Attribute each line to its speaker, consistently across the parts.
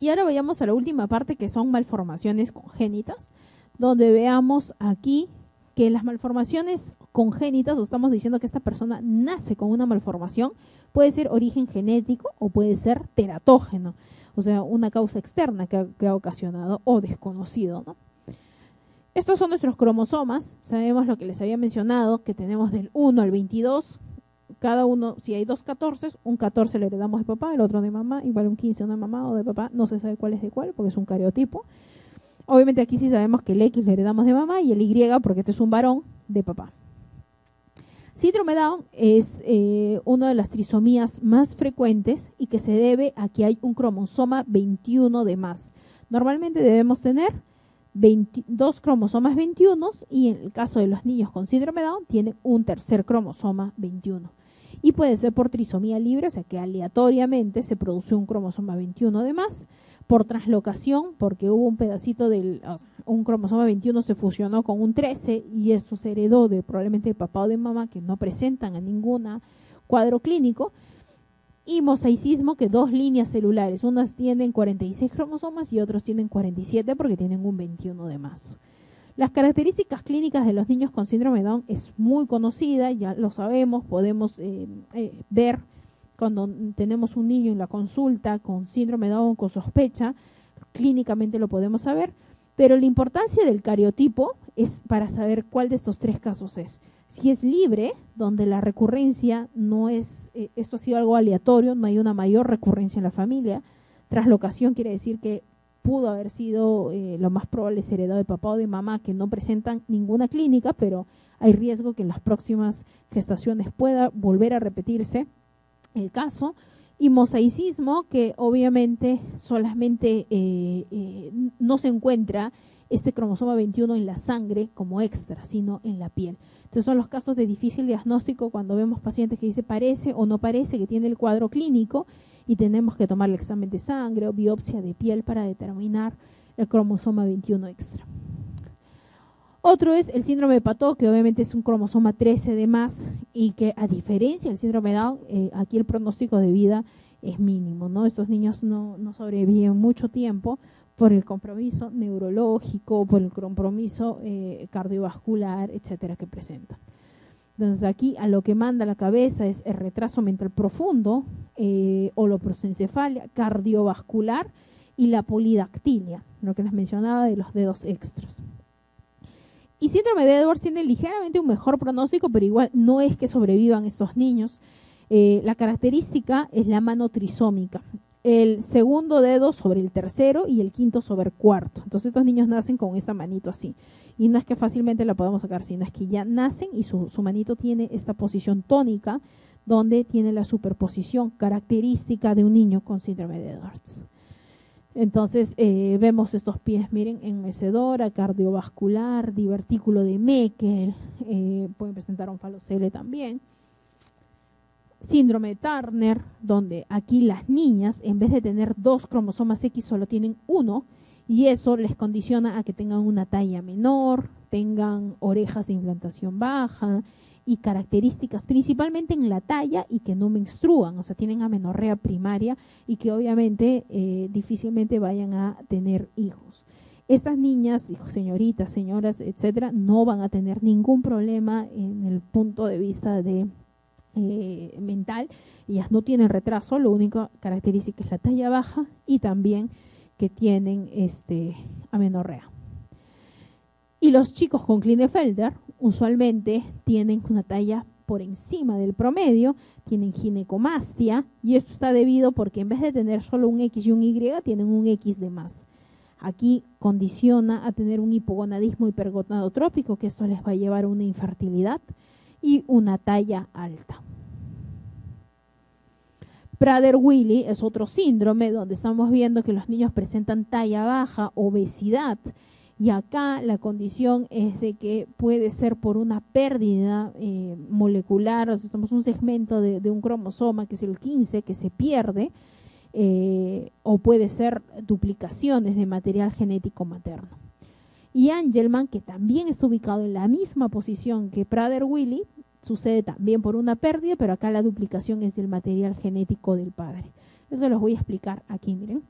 Speaker 1: Y ahora vayamos a la última parte que son malformaciones congénitas, donde veamos aquí que las malformaciones congénitas, o estamos diciendo que esta persona nace con una malformación, puede ser origen genético o puede ser teratógeno, o sea, una causa externa que ha, ocasionado o desconocido. ¿no? Estos son nuestros cromosomas, sabemos lo que les había mencionado, que tenemos del 1 al 22, cada uno, si hay dos 14, un 14 le heredamos de papá, el otro de mamá, igual un 15 de mamá o de papá, no se sabe cuál es de cuál, porque es un cariotipo. Obviamente aquí sí sabemos que el X le heredamos de mamá y el Y, porque este es un varón, de papá. Síndrome Down es eh, una de las trisomías más frecuentes y que se debe a que hay un cromosoma 21 de más. Normalmente debemos tener 22 dos cromosomas 21 y en el caso de los niños con síndrome Down tienen un tercer cromosoma 21 y puede ser por trisomía libre, o sea que aleatoriamente se produce un cromosoma 21 de más, por translocación, porque hubo un pedacito del un cromosoma 21 se fusionó con un 13 y esto se heredó de probablemente de papá o de mamá que no presentan a ningún cuadro clínico. Y mosaicismo, que dos líneas celulares, unas tienen 46 cromosomas y otros tienen 47 porque tienen un 21 de más. Las características clínicas de los niños con síndrome de Down es muy conocida, ya lo sabemos, podemos eh, eh, ver cuando tenemos un niño en la consulta con síndrome de Down con sospecha, clínicamente lo podemos saber, pero la importancia del cariotipo es para saber cuál de estos tres casos es. Si es libre, donde la recurrencia no es, eh, esto ha sido algo aleatorio, no hay una mayor recurrencia en la familia, traslocación quiere decir que pudo haber sido eh, lo más probable es heredado de papá o de mamá que no presentan ninguna clínica, pero hay riesgo que en las próximas gestaciones pueda volver a repetirse el caso. Y mosaicismo, que obviamente solamente eh, eh, no se encuentra este cromosoma 21 en la sangre como extra, sino en la piel. Entonces son los casos de difícil diagnóstico cuando vemos pacientes que dice parece o no parece que tiene el cuadro clínico y tenemos que tomar el examen de sangre o biopsia de piel para determinar el cromosoma 21 extra. Otro es el síndrome de Pato, que obviamente es un cromosoma 13 de más y que a diferencia del síndrome de Down, eh, aquí el pronóstico de vida es mínimo, ¿no? Estos niños no, sobreviven mucho tiempo por el compromiso neurológico, por el compromiso eh, cardiovascular, etcétera, que presentan. Entonces aquí a lo que manda la cabeza es el retraso mental profundo, eh, holoprosencefalia, cardiovascular y la polidactilia, lo que les mencionaba de los dedos extras. Y síndrome de Edwards tiene ligeramente un mejor pronóstico, pero igual no es que sobrevivan estos niños. Eh, la característica es la mano trisómica. El segundo dedo sobre el tercero y el quinto sobre el cuarto. Entonces estos niños nacen con esa manito así. Y no es que fácilmente la podamos sacar, sino es que ya nacen y su, manito tiene esta posición tónica donde tiene la superposición característica de un niño con síndrome de Edwards. Entonces eh, vemos estos pies, miren, en mecedora, cardiovascular, divertículo de Meckel, eh, pueden presentar un falocele también. Síndrome de Turner, donde aquí las niñas, en vez de tener dos cromosomas X, solo tienen uno, y eso les condiciona a que tengan una talla menor, tengan orejas de implantación baja y características principalmente en la talla y que no menstruan, o sea, tienen amenorrea primaria y que obviamente eh, difícilmente vayan a tener hijos. Estas niñas, señoritas, señoras, etcétera, no van a tener ningún problema en el punto de vista de eh, mental, ellas no tienen retraso, lo único característica es la talla baja y también que tienen este, amenorrea. Y los chicos con Klinefelter usualmente tienen una talla por encima del promedio, tienen ginecomastia y esto está debido porque en vez de tener solo un X y un Y, tienen un X de más. Aquí condiciona a tener un hipogonadismo hipergonadotrópico, que esto les va a llevar a una infertilidad y una talla alta. Prader-Willi es otro síndrome donde estamos viendo que los niños presentan talla baja, obesidad, y acá la condición es de que puede ser por una pérdida eh, molecular, o sea, estamos un segmento de, un cromosoma que es el 15 que se pierde, eh, o puede ser duplicaciones de material genético materno. Y Angelman, que también está ubicado en la misma posición que Prader-Willi, sucede también por una pérdida, pero acá la duplicación es del material genético del padre. Eso los voy a explicar aquí, miren.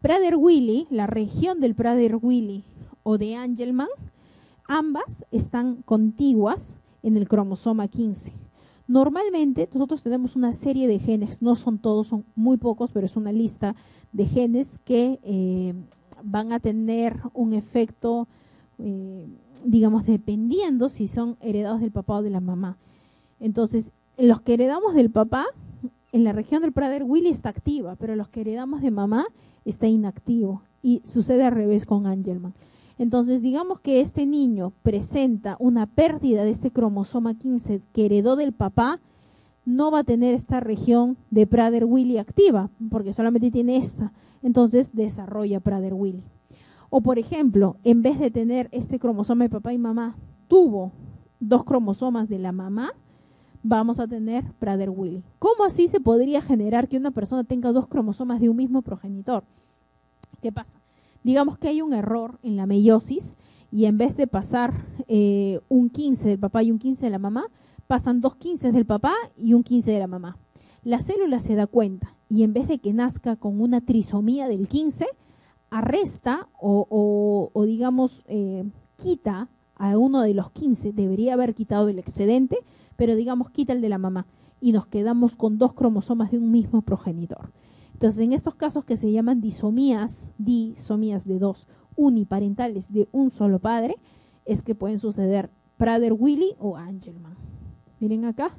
Speaker 1: Prader-Willi, la región del Prader-Willi o de Angelman, ambas están contiguas en el cromosoma 15. Normalmente nosotros tenemos una serie de genes, no son todos, son muy pocos, pero es una lista de genes que eh, van a tener un efecto, eh, digamos, dependiendo si son heredados del papá o de la mamá. Entonces, los que heredamos del papá, en la región del Prader-Willi está activa, pero los que heredamos de mamá está inactivo. Y sucede al revés con Angelman. Entonces, digamos que este niño presenta una pérdida de este cromosoma 15 que heredó del papá, no va a tener esta región de Prader-Willi activa, porque solamente tiene esta. Entonces, desarrolla Prader-Willi. O, por ejemplo, en vez de tener este cromosoma de papá y mamá, tuvo dos cromosomas de la mamá, vamos a tener Prader-Willi. ¿Cómo así se podría generar que una persona tenga dos cromosomas de un mismo progenitor? ¿Qué pasa? digamos que hay un error en la meiosis y en vez de pasar eh, un 15 del papá y un 15 de la mamá, pasan dos 15 del papá y un 15 de la mamá. La célula se da cuenta y en vez de que nazca con una trisomía del 15, arresta o, digamos eh, quita a uno de los 15, debería haber quitado el excedente, pero digamos quita el de la mamá y nos quedamos con dos cromosomas de un mismo progenitor. Entonces, en estos casos que se llaman disomías, disomías de dos uniparentales de un solo padre, es que pueden suceder Prader-Willi o Angelman. Miren acá,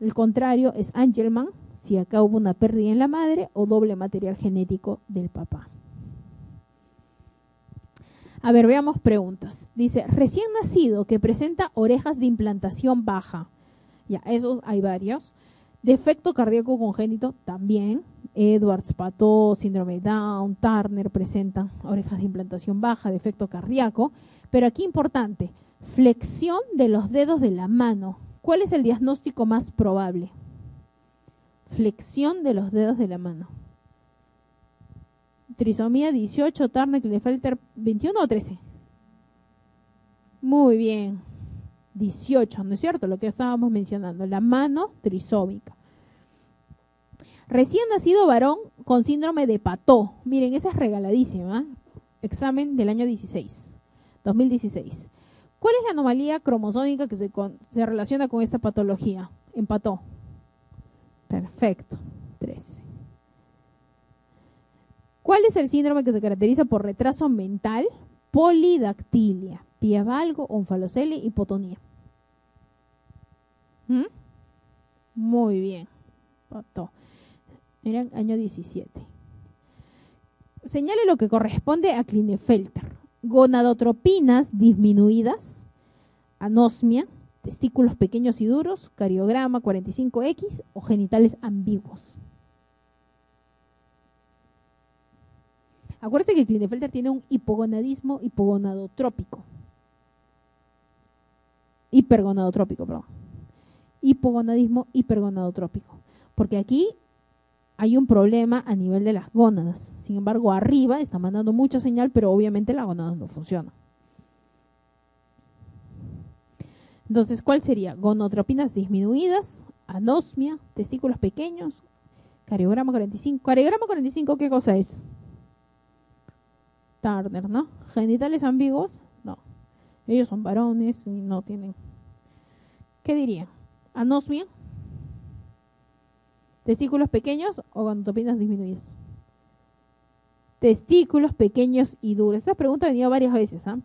Speaker 1: el contrario es Angelman, si acá hubo una pérdida en la madre o doble material genético del papá. A ver, veamos preguntas. Dice, recién nacido que presenta orejas de implantación baja. Ya, esos hay varios. Defecto cardíaco congénito también. Edwards, Pato, síndrome Down, Turner presentan orejas de implantación baja, defecto cardíaco. Pero aquí importante, flexión de los dedos de la mano. ¿Cuál es el diagnóstico más probable? Flexión de los dedos de la mano. Trisomía 18, Turner, Klinefelter 21 o 13. Muy bien. 18, ¿no es cierto? Lo que estábamos mencionando, la mano trisómica. Recién nacido varón con síndrome de Pató. Miren, esa es regaladísima. ¿eh? Examen del año 16, 2016. ¿Cuál es la anomalía cromosómica que se, se relaciona con esta patología? En Pató. Perfecto. 13. ¿Cuál es el síndrome que se caracteriza por retraso mental? Polidactilia, pievalgo, onfalocele y potonía. ¿Mm? Muy bien. Miren, año 17. Señale lo que corresponde a Klinefelter. Gonadotropinas disminuidas, anosmia, testículos pequeños y duros, cariograma 45X o genitales ambiguos. Acuérdense que Klinefelter tiene un hipogonadismo hipogonadotrópico. Hipergonadotrópico, perdón. Hipogonadismo hipergonadotrópico. Porque aquí hay un problema a nivel de las gónadas. Sin embargo, arriba está mandando mucha señal, pero obviamente la gónada no funciona. Entonces, ¿cuál sería? Gonotropinas disminuidas, anosmia, testículos pequeños, cariograma 45. Cariograma 45, ¿qué cosa es? Turner, ¿no? Genitales ambiguos, no. Ellos son varones y no tienen. ¿Qué diría? Anosmia, ¿Testículos pequeños o gonotropinas disminuidas? Testículos pequeños y duros. Esta pregunta ha venido varias veces. ¿ah?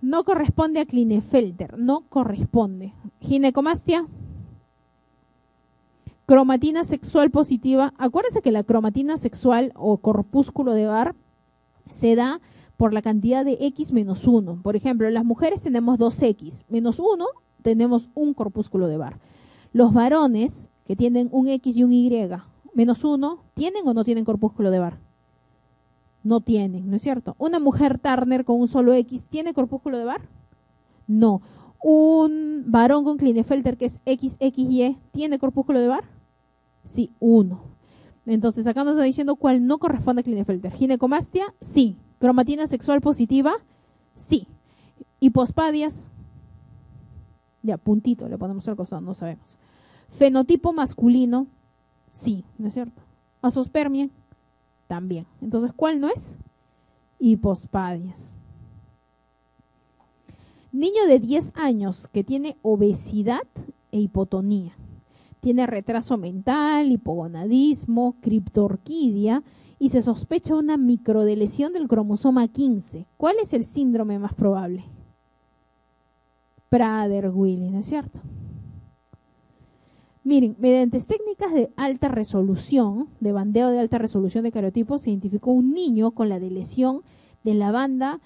Speaker 1: No corresponde a Klinefelter, no corresponde. Ginecomastia, cromatina sexual positiva. Acuérdense que la cromatina sexual o corpúsculo de Bar se da por la cantidad de X menos 1. Por ejemplo, las mujeres tenemos 2X, menos 1 tenemos un corpúsculo de Bar. Los varones que tienen un X y un Y menos uno, ¿tienen o no tienen corpúsculo de bar? No tienen, ¿no es cierto? Una mujer Turner con un solo X, ¿tiene corpúsculo de bar? No. Un varón con Klinefelter que es XXY, ¿tiene corpúsculo de bar? Sí, uno. Entonces acá nos está diciendo cuál no corresponde a Klinefelter. Ginecomastia, sí. Cromatina sexual positiva, sí. Hipospadias, ya, puntito, le ponemos al costado, no sabemos. Fenotipo masculino, sí, ¿no es cierto? Asospermia, también. Entonces, ¿cuál no es? Hipospadias. Niño de 10 años que tiene obesidad e hipotonía. Tiene retraso mental, hipogonadismo, criptorquidia y se sospecha una microdelesión del cromosoma 15. ¿Cuál es el síndrome más probable? Prader-Willi, ¿no es cierto? Miren, mediante técnicas de alta resolución, de bandeo de alta resolución de cariotipos, se identificó un niño con la delesión de la banda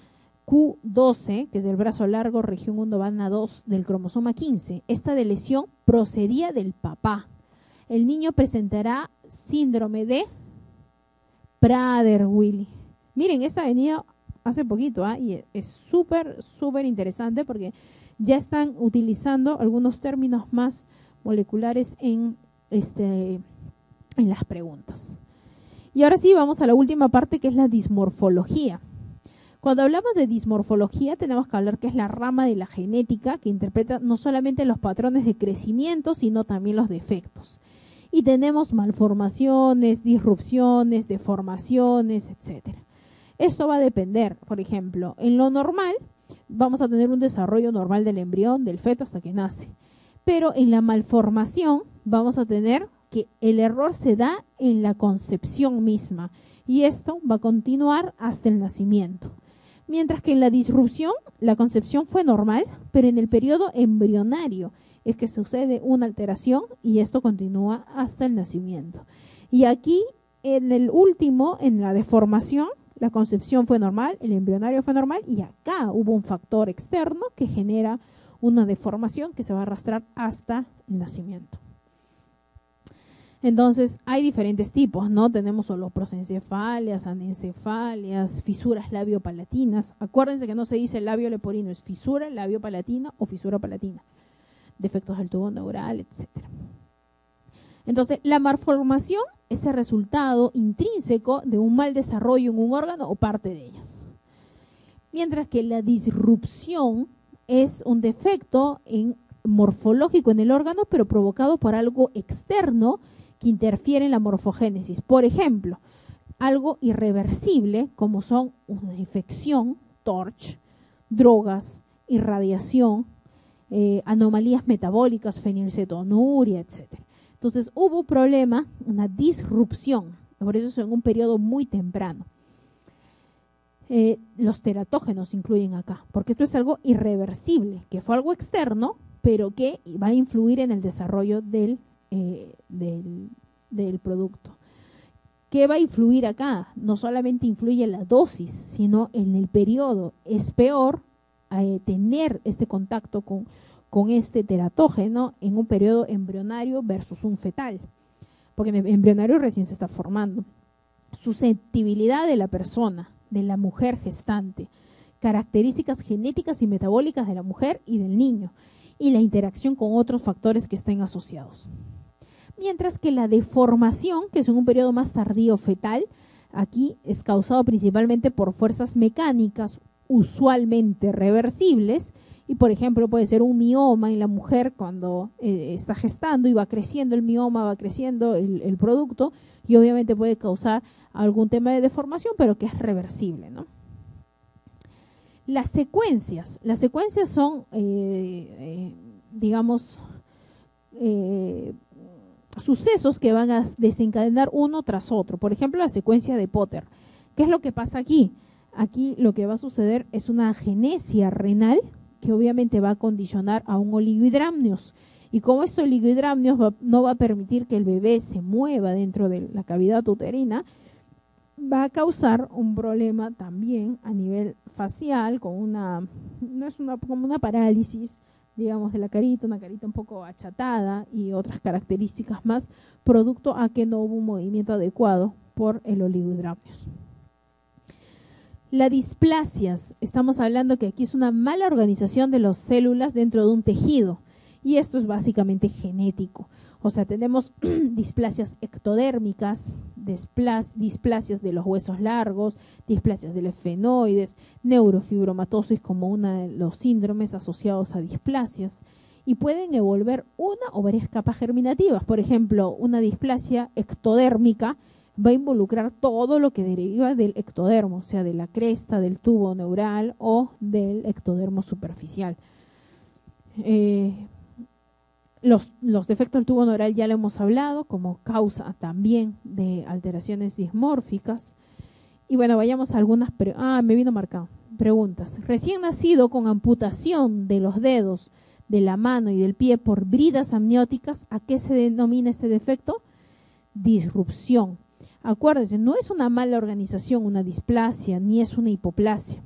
Speaker 1: Q12, que es el brazo largo, región 1, banda 2 del cromosoma 15. Esta delesión procedía del papá. El niño presentará síndrome de Prader-Willi. Miren, esta venía hace poquito ¿ah? y es súper, súper interesante porque ya están utilizando algunos términos más moleculares en, este, en las preguntas. Y ahora sí, vamos a la última parte que es la dismorfología. Cuando hablamos de dismorfología tenemos que hablar que es la rama de la genética que interpreta no solamente los patrones de crecimiento, sino también los defectos. Y tenemos malformaciones, disrupciones, deformaciones, etc. Esto va a depender, por ejemplo, en lo normal vamos a tener un desarrollo normal del embrión, del feto hasta que nace pero en la malformación vamos a tener que el error se da en la concepción misma y esto va a continuar hasta el nacimiento. Mientras que en la disrupción la concepción fue normal, pero en el periodo embrionario es que sucede una alteración y esto continúa hasta el nacimiento. Y aquí en el último, en la deformación, la concepción fue normal, el embrionario fue normal y acá hubo un factor externo que genera una deformación que se va a arrastrar hasta el nacimiento. Entonces, hay diferentes tipos, ¿no? Tenemos holoprosencefalias, anencefalias, fisuras labiopalatinas. Acuérdense que no se dice labio leporino, es fisura labiopalatina o fisura palatina. Defectos del tubo neural, etc. Entonces, la malformación es el resultado intrínseco de un mal desarrollo en un órgano o parte de ellos. Mientras que la disrupción es un defecto en, morfológico en el órgano, pero provocado por algo externo que interfiere en la morfogénesis. Por ejemplo, algo irreversible como son una infección, torch, drogas, irradiación, eh, anomalías metabólicas, fenilcetonuria, etc. Entonces hubo un problema, una disrupción, por eso es en un periodo muy temprano. Eh, los teratógenos incluyen acá, porque esto es algo irreversible, que fue algo externo, pero que va a influir en el desarrollo del, eh, del, producto. ¿Qué va a influir acá? No solamente influye la dosis, sino en el periodo. Es peor eh, tener este contacto con, con este teratógeno en un periodo embrionario versus un fetal, porque el embrionario recién se está formando. Susceptibilidad de la persona, de la mujer gestante, características genéticas y metabólicas de la mujer y del niño, y la interacción con otros factores que estén asociados. Mientras que la deformación, que es en un periodo más tardío fetal, aquí es causado principalmente por fuerzas mecánicas, usualmente reversibles, y por ejemplo puede ser un mioma en la mujer cuando eh, está gestando y va creciendo el mioma, va creciendo el producto, y obviamente puede causar algún tema de deformación, pero que es reversible, ¿no? Las secuencias, las secuencias son, eh, eh, digamos, sucesos que van a desencadenar uno tras otro. Por ejemplo, la secuencia de Potter. ¿Qué es lo que pasa aquí? Aquí lo que va a suceder es una genesia renal que obviamente va a condicionar a un oligohidramnios y como esto oligohidramnios no va a permitir que el bebé se mueva dentro de la cavidad uterina, va a causar un problema también a nivel facial, con una, no es una, como una parálisis, digamos, de la carita, una carita un poco achatada y otras características más, producto a que no hubo un movimiento adecuado por el oligohidramnios. La displasias, estamos hablando que aquí es una mala organización de las células dentro de un tejido y esto es básicamente genético. O sea, tenemos displasias ectodérmicas, displasias de los huesos largos, displasias del efenoides, neurofibromatosis como uno de los síndromes asociados a displasias y pueden evolver una o varias capas germinativas. Por ejemplo, una displasia ectodérmica va a involucrar todo lo que deriva del ectodermo, o sea, de la cresta, del tubo neural o del ectodermo superficial. Eh, los, defectos del tubo neural ya lo hemos hablado como causa también de alteraciones dismórficas. Y bueno, vayamos a algunas... Ah, me vino marcado. Preguntas. Recién nacido con amputación de los dedos de la mano y del pie por bridas amnióticas, ¿a qué se denomina este defecto? Disrupción. Acuérdense, no es una mala organización, una displasia, ni es una hipoplasia.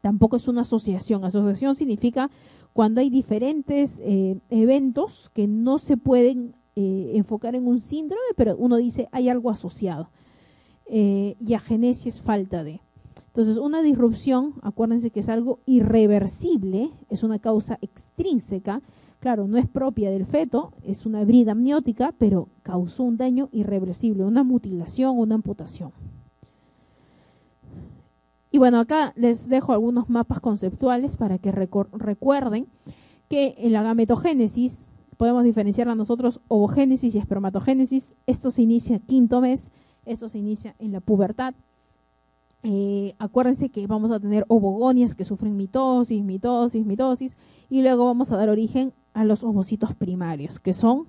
Speaker 1: Tampoco es una asociación. Asociación significa cuando hay diferentes eh, eventos que no se pueden eh, enfocar en un síndrome, pero uno dice hay algo asociado. Eh, y agenesia es falta de. Entonces, una disrupción, acuérdense que es algo irreversible, es una causa extrínseca, claro, no es propia del feto, es una brida amniótica, pero causó un daño irreversible, una mutilación, una amputación. Y bueno, acá les dejo algunos mapas conceptuales para que recuerden que en la gametogénesis podemos diferenciar a nosotros ovogénesis y espermatogénesis. Esto se inicia quinto mes, esto se inicia en la pubertad. Eh, acuérdense que vamos a tener ovogonias que sufren mitosis, mitosis, mitosis, y luego vamos a dar origen a los ovocitos primarios, que son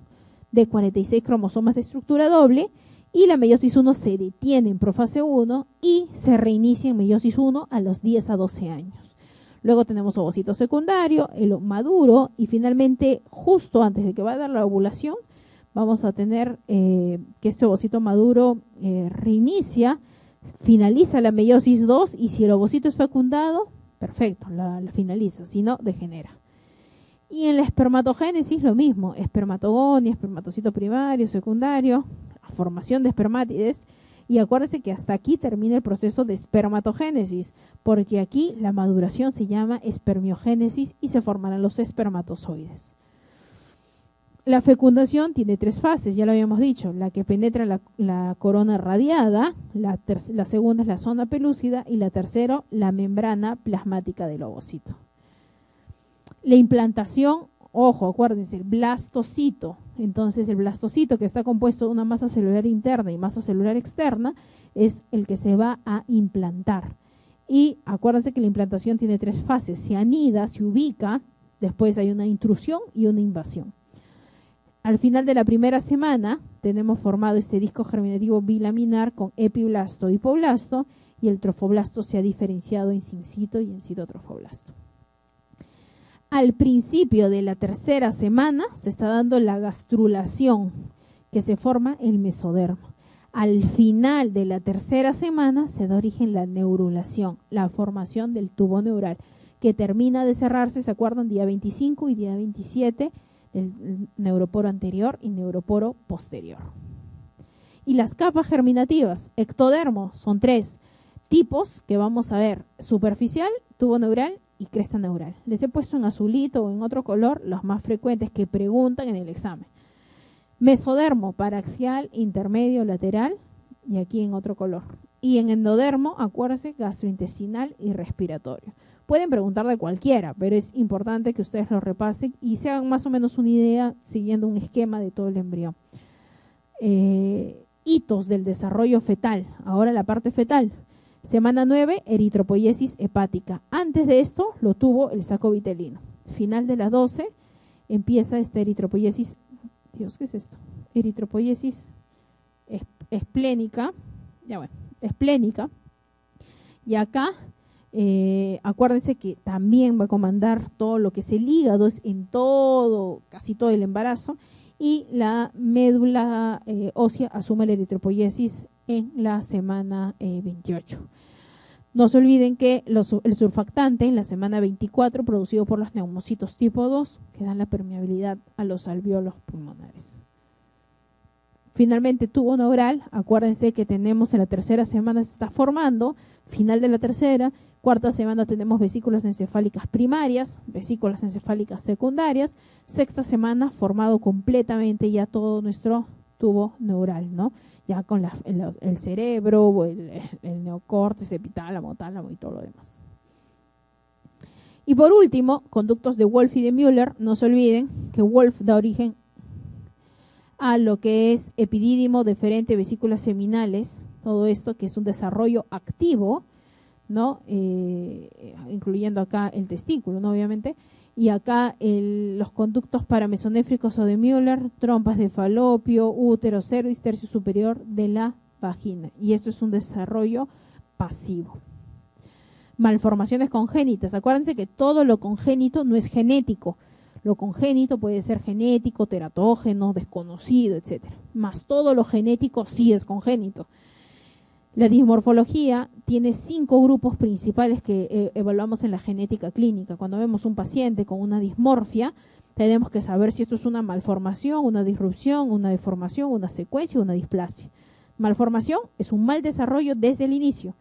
Speaker 1: de 46 cromosomas de estructura doble, y la meiosis 1 se detiene en profase 1 y se reinicia en meiosis 1 a los 10 a 12 años. Luego tenemos ovocito secundario, el maduro, y finalmente, justo antes de que vaya a dar la ovulación, vamos a tener eh, que este ovocito maduro eh, reinicia finaliza la meiosis 2 y si el ovocito es fecundado, perfecto, la, finaliza, si no, degenera. Y en la espermatogénesis lo mismo, espermatogonia, espermatocito primario, secundario, formación de espermátides. Y acuérdense que hasta aquí termina el proceso de espermatogénesis, porque aquí la maduración se llama espermiogénesis y se formarán los espermatozoides. La fecundación tiene tres fases, ya lo habíamos dicho, la que penetra la, corona radiada, la, la, segunda es la zona pelúcida y la tercera la membrana plasmática del ovocito. La implantación, ojo, acuérdense, el blastocito, entonces el blastocito que está compuesto de una masa celular interna y masa celular externa es el que se va a implantar. Y acuérdense que la implantación tiene tres fases, se anida, se ubica, después hay una intrusión y una invasión. Al final de la primera semana tenemos formado este disco germinativo bilaminar con epiblasto y hipoblasto y el trofoblasto se ha diferenciado en sincito y en citotrofoblasto. Al principio de la tercera semana se está dando la gastrulación que se forma el mesodermo. Al final de la tercera semana se da origen la neurulación, la formación del tubo neural, que termina de cerrarse, ¿se acuerdan? Día 25 y día 27 el neuroporo anterior y neuroporo posterior. Y las capas germinativas, ectodermo, son tres tipos que vamos a ver, superficial, tubo neural y cresta neural. Les he puesto en azulito o en otro color los más frecuentes que preguntan en el examen. Mesodermo, paraxial, intermedio, lateral y aquí en otro color. Y en endodermo, acuérdense, gastrointestinal y respiratorio. Pueden preguntar de cualquiera, pero es importante que ustedes lo repasen y se hagan más o menos una idea siguiendo un esquema de todo el embrión. Eh, hitos del desarrollo fetal. Ahora la parte fetal. Semana 9, eritropoiesis hepática. Antes de esto lo tuvo el saco vitelino. Final de las 12 empieza esta eritropoiesis. Dios, ¿qué es esto? Eritropoiesis esplénica. Ya bueno, esplénica. Y acá eh, acuérdense que también va a comandar todo lo que es el hígado, es en todo, casi todo el embarazo, y la médula eh, ósea asume la eritropoiesis en la semana 28. Eh, no se olviden que el surfactante en la semana 24, producido por los neumocitos tipo 2, que dan la permeabilidad a los alveolos pulmonares. Finalmente, tubo neural, acuérdense que tenemos en la tercera semana se está formando, final de la tercera, Cuarta semana tenemos vesículas encefálicas primarias, vesículas encefálicas secundarias. Sexta semana formado completamente ya todo nuestro tubo neural, ¿no? Ya con el, cerebro, el, el epitálamo, tálamo y todo lo demás. Y por último, conductos de Wolf y de Müller. No se olviden que Wolf da origen a lo que es epidídimo, deferente, vesículas seminales, todo esto que es un desarrollo activo, ¿no? Eh, incluyendo acá el testículo, ¿no? Obviamente. Y acá los conductos paramesonéfricos o de Müller, trompas de falopio, útero, cervix, tercio superior de la vagina. Y esto es un desarrollo pasivo. Malformaciones congénitas. Acuérdense que todo lo congénito no es genético. Lo congénito puede ser genético, teratógeno, desconocido, etc. Más todo lo genético sí es congénito. La dismorfología tiene cinco grupos principales que eh, evaluamos en la genética clínica. Cuando vemos un paciente con una dismorfia, tenemos que saber si esto es una malformación, una disrupción, una deformación, una secuencia o una displasia. Malformación es un mal desarrollo desde el inicio.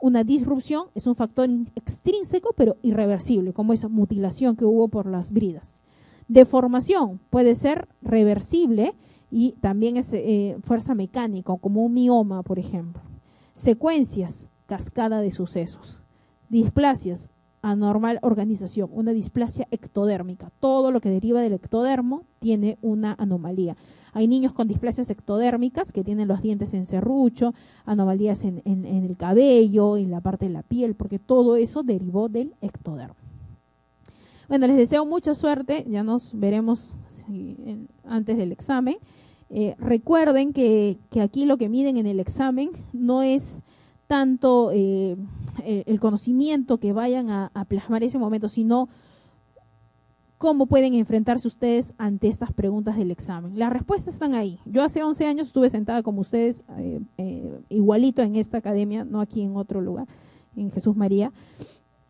Speaker 1: Una disrupción es un factor extrínseco pero irreversible, como esa mutilación que hubo por las bridas. Deformación puede ser reversible y también es eh, fuerza mecánica, como un mioma, por ejemplo. Secuencias, cascada de sucesos. Displasias, anormal organización, una displasia ectodérmica. Todo lo que deriva del ectodermo tiene una anomalía. Hay niños con displasias ectodérmicas que tienen los dientes en serrucho, anomalías en, el cabello, en la parte de la piel, porque todo eso derivó del ectodermo. Bueno, les deseo mucha suerte, ya nos veremos antes del examen. Eh, recuerden que, aquí lo que miden en el examen no es tanto eh, eh, el conocimiento que vayan a, a plasmar ese momento, sino ¿Cómo pueden enfrentarse ustedes ante estas preguntas del examen? Las respuestas están ahí. Yo hace 11 años estuve sentada como ustedes, igualito en esta academia, no aquí en otro lugar, en Jesús María,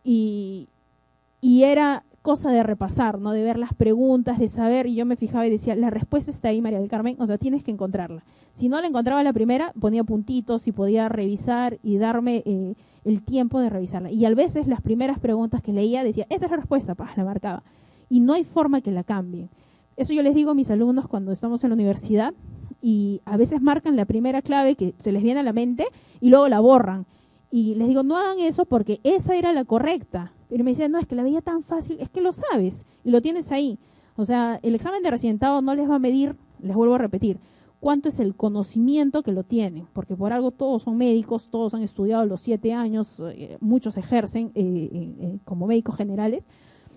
Speaker 1: y, era cosa de repasar, ¿no? De ver las preguntas, de saber, y yo me fijaba y decía, la respuesta está ahí, María del Carmen, o sea, tienes que encontrarla. Si no la encontraba la primera, ponía puntitos y podía revisar y darme eh, el tiempo de revisarla. Y a veces las primeras preguntas que leía decía, esta es la respuesta, pa, la marcaba y no hay forma que la cambien. Eso yo les digo a mis alumnos cuando estamos en la universidad y a veces marcan la primera clave que se les viene a la mente y luego la borran. Y les digo, no hagan eso porque esa era la correcta. Pero me dicen, no, es que la veía tan fácil, es que lo sabes y lo tienes ahí. O sea, el examen de residentado no les va a medir, les vuelvo a repetir, cuánto es el conocimiento que lo tienen, porque por algo todos son médicos, todos han estudiado los siete años, eh, muchos ejercen eh, eh, como médicos generales,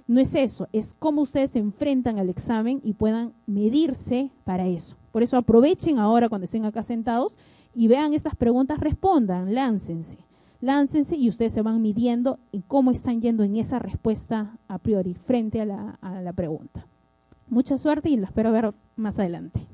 Speaker 1: no es eso, es cómo ustedes se enfrentan al examen y puedan medirse para eso. Por eso aprovechen ahora cuando estén acá sentados y vean estas preguntas, respondan, láncense. Láncense y ustedes se van midiendo en cómo están yendo en esa respuesta a priori frente a la, a la pregunta. Mucha suerte y la espero ver más adelante.